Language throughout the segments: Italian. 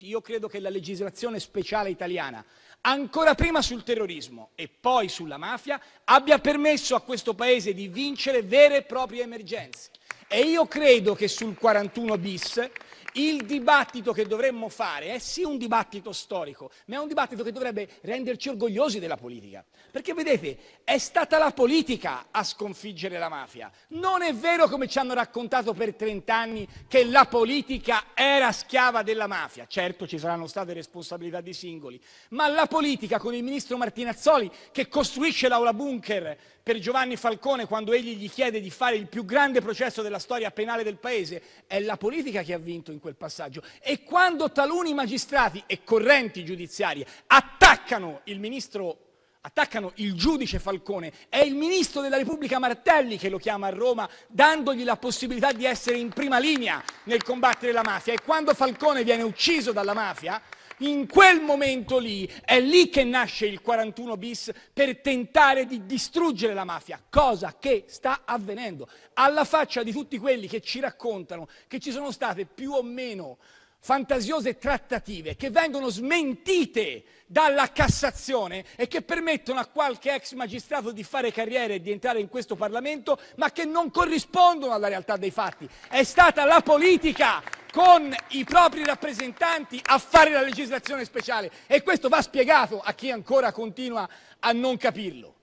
Io credo che la legislazione speciale italiana, ancora prima sul terrorismo e poi sulla mafia, abbia permesso a questo Paese di vincere vere e proprie emergenze. E io credo che sul 41 bis il dibattito che dovremmo fare è sì un dibattito storico, ma è un dibattito che dovrebbe renderci orgogliosi della politica. Perché vedete, è stata la politica a sconfiggere la mafia. Non è vero come ci hanno raccontato per 30 anni che la politica era schiava della mafia. Certo ci saranno state responsabilità di singoli, ma la politica con il ministro Martinazzoli che costruisce l'aula bunker per Giovanni Falcone quando egli gli chiede di fare il più grande processo della storia penale del paese, è la politica che ha vinto in quel passaggio. E quando taluni magistrati e correnti giudiziarie attaccano il ministro attaccano il giudice Falcone, è il ministro della Repubblica Martelli che lo chiama a Roma, dandogli la possibilità di essere in prima linea nel combattere la mafia. E quando Falcone viene ucciso dalla mafia, in quel momento lì è lì che nasce il 41 bis per tentare di distruggere la mafia, cosa che sta avvenendo. Alla faccia di tutti quelli che ci raccontano che ci sono state più o meno fantasiose trattative che vengono smentite dalla Cassazione e che permettono a qualche ex magistrato di fare carriera e di entrare in questo Parlamento, ma che non corrispondono alla realtà dei fatti. È stata la politica con i propri rappresentanti a fare la legislazione speciale e questo va spiegato a chi ancora continua a non capirlo.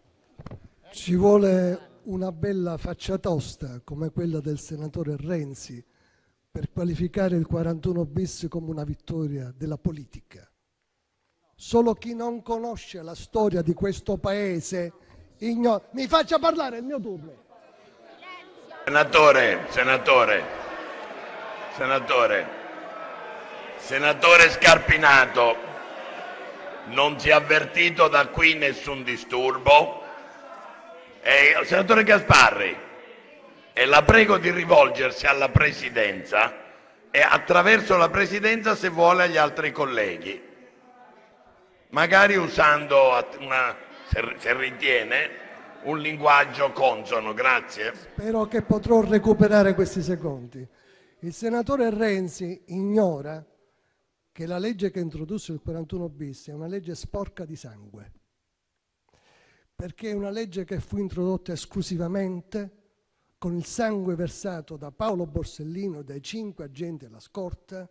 Ci vuole una bella faccia tosta come quella del senatore Renzi per qualificare il 41 bis come una vittoria della politica. Solo chi non conosce la storia di questo paese ignora. Mi faccia parlare, è il mio turno. Senatore, senatore, senatore, Scarpinato, non si è avvertito da qui nessun disturbo. Senatore Gasparri, la prego di rivolgersi alla Presidenza e attraverso la Presidenza, se vuole, agli altri colleghi, magari usando, una, se ritiene, un linguaggio consono. Grazie. Spero che potrò recuperare questi secondi. Il senatore Renzi ignora che la legge che introdusse il 41 bis è una legge sporca di sangue, perché è una legge che fu introdotta esclusivamente con il sangue versato da Paolo Borsellino e dai cinque agenti della scorta,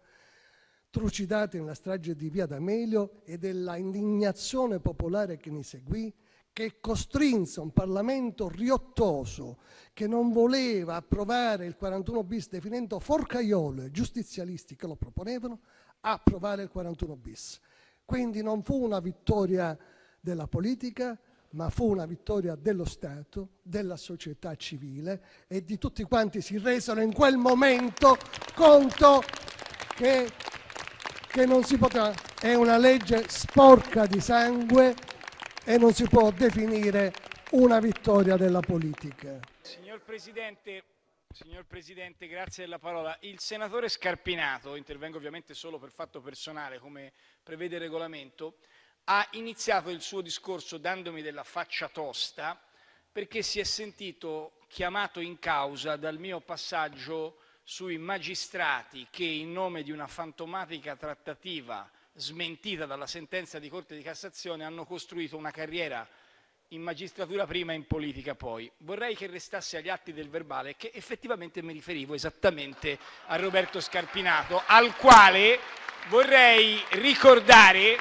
trucidati nella strage di Via D'Amelio e della indignazione popolare che ne seguì, che costrinse un Parlamento riottoso che non voleva approvare il 41 bis definendo forcaiolo e giustizialisti che lo proponevano, a approvare il 41 bis. Quindi non fu una vittoria della politica, ma fu una vittoria dello Stato, della società civile e di tutti quanti si resero in quel momento conto che, che non si poteva. È una legge sporca di sangue e non si può definire una vittoria della politica. Signor Presidente, Signor Presidente, grazie della parola. Il senatore Scarpinato, intervengo ovviamente solo per fatto personale come prevede il regolamento, ha iniziato il suo discorso dandomi della faccia tosta perché si è sentito chiamato in causa dal mio passaggio sui magistrati che in nome di una fantomatica trattativa smentita dalla sentenza di Corte di Cassazione hanno costruito una carriera in magistratura prima e in politica poi. Vorrei che restasse agli atti del verbale che effettivamente mi riferivo esattamente a Roberto Scarpinato, al quale vorrei ricordare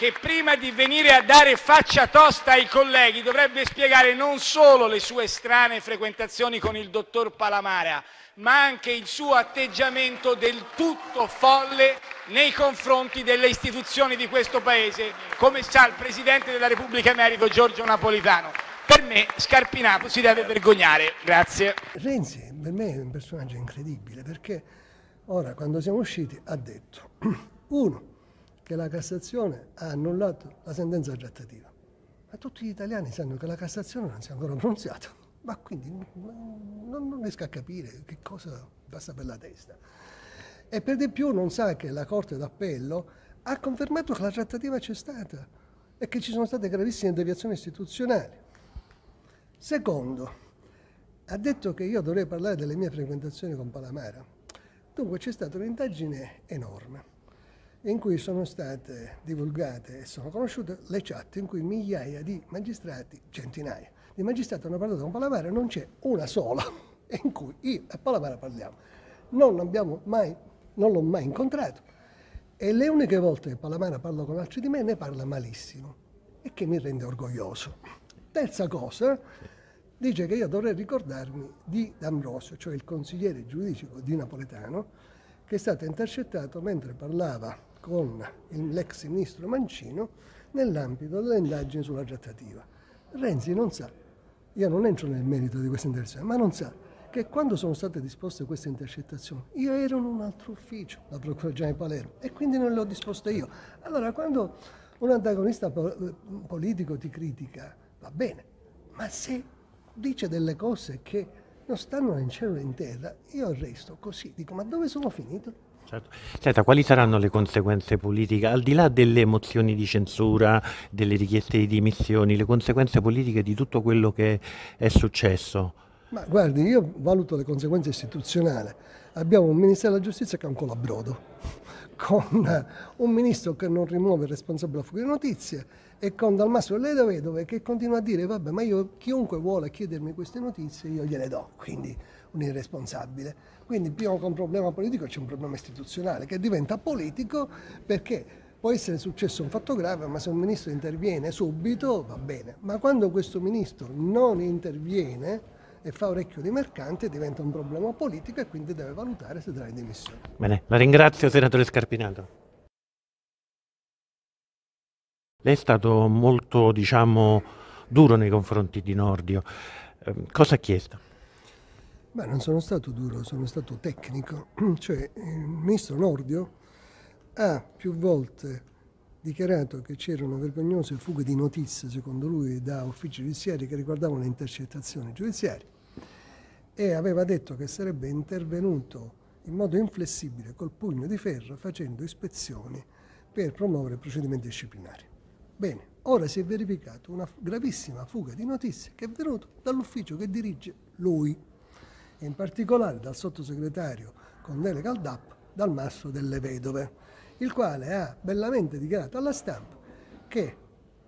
che prima di venire a dare faccia tosta ai colleghi dovrebbe spiegare non solo le sue strane frequentazioni con il dottor Palamara, ma anche il suo atteggiamento del tutto folle nei confronti delle istituzioni di questo Paese, come sa il Presidente della Repubblica Emerito Giorgio Napolitano. Per me Scarpinato si deve vergognare. Grazie. Renzi per me è un personaggio incredibile perché ora quando siamo usciti ha detto, uno, che la Cassazione ha annullato la sentenza trattativa. Ma tutti gli italiani sanno che la Cassazione non si è ancora pronunziata. Ma quindi non, non riesco a capire che cosa passa per la testa. E per di più non sa che la Corte d'Appello ha confermato che la trattativa c'è stata e che ci sono state gravissime deviazioni istituzionali. Secondo, ha detto che io dovrei parlare delle mie frequentazioni con Palamara. Dunque c'è stata un'indagine enorme in cui sono state divulgate e sono conosciute le chat in cui migliaia di magistrati, centinaia di magistrati hanno parlato con Palamara, non c'è una sola in cui io e Palamara parliamo. Non, mai, non l'ho mai incontrato e le uniche volte che Palamara parla con altri di me ne parla malissimo e che mi rende orgoglioso. Terza cosa, dice che io dovrei ricordarmi di D'Ambrosio, cioè il consigliere giuridico di Napoletano, che è stato intercettato mentre parlava con l'ex ministro Mancino nell'ambito delle indagini sulla trattativa. Renzi non sa, io non entro nel merito di questa intercettazione, ma non sa che quando sono state disposte queste intercettazioni, io ero in un altro ufficio, la Procura Generale di Palermo, e quindi non le ho disposte io. Allora, quando un antagonista politico ti critica, va bene, ma se dice delle cose che non stanno in cielo e in terra, io resto così, dico, ma dove sono finito? Certo. Senta, quali saranno le conseguenze politiche, al di là delle mozioni di censura, delle richieste di dimissioni, le conseguenze politiche di tutto quello che è successo? Ma guardi, io valuto le conseguenze istituzionali. Abbiamo un Ministero della Giustizia che è un colabrodo, con un ministro che non rimuove il responsabile della fuga di notizie e con Dalmasso Leda Vedove che continua a dire vabbè ma io chiunque vuole chiedermi queste notizie io gliele do, quindi un irresponsabile. Quindi prima che un problema politico c'è un problema istituzionale che diventa politico perché può essere successo un fatto grave, ma se un ministro interviene subito va bene. Ma quando questo ministro non interviene e fa orecchio di mercante diventa un problema politico e quindi deve valutare se dare dimissioni. Bene, la ringrazio senatore Scarpinato. Lei è stato molto, diciamo, duro nei confronti di Nordio. Eh, cosa ha chiesto? Beh, non sono stato duro, sono stato tecnico. Cioè, il ministro Nordio ha più volte dichiarato che c'erano vergognose fughe di notizie, secondo lui, da uffici giudiziari che riguardavano le intercettazioni giudiziarie e aveva detto che sarebbe intervenuto in modo inflessibile col pugno di ferro facendo ispezioni per promuovere procedimenti disciplinari. Bene, ora si è verificata una gravissima fuga di notizie che è venuta dall'ufficio che dirige lui e in particolare dal sottosegretario con delega al DAP, dal Masso delle Vedove, il quale ha bellamente dichiarato alla stampa che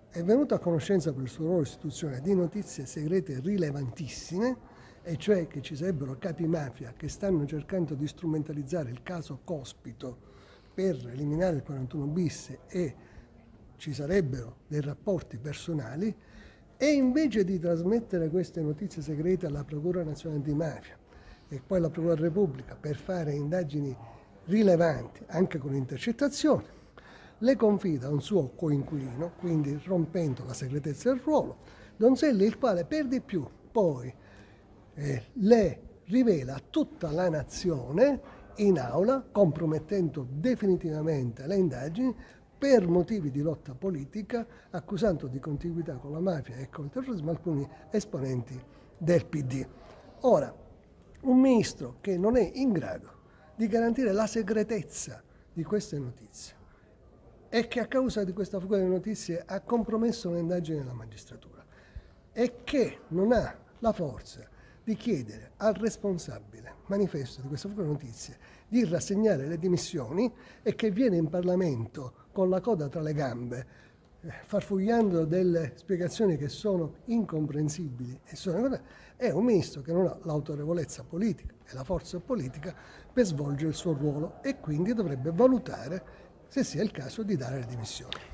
è venuto a conoscenza per il suo ruolo istituzionale di notizie segrete rilevantissime, e cioè che ci sarebbero capi mafia che stanno cercando di strumentalizzare il caso Cospito per eliminare il 41 bis e ci sarebbero dei rapporti personali e invece di trasmettere queste notizie segrete alla Procura Nazionale di Mafia e poi la Procura della Repubblica per fare indagini rilevanti anche con intercettazioni, le confida un suo coinquilino, quindi rompendo la segretezza del ruolo, Donzelli, il quale per di più poi eh, le rivela a tutta la nazione in aula, compromettendo definitivamente le indagini per motivi di lotta politica, accusando di contiguità con la mafia e con il terrorismo alcuni esponenti del PD. Ora, un ministro che non è in grado di garantire la segretezza di queste notizie e che a causa di questa fuga di notizie ha compromesso un'indagine della magistratura e che non ha la forza di chiedere al responsabile manifesto di questa fuga di notizie di rassegnare le dimissioni e che viene in Parlamento con la coda tra le gambe farfugliando delle spiegazioni che sono incomprensibili e sono, è un ministro che non ha l'autorevolezza politica e la forza politica per svolgere il suo ruolo e quindi dovrebbe valutare se sia il caso di dare le dimissioni.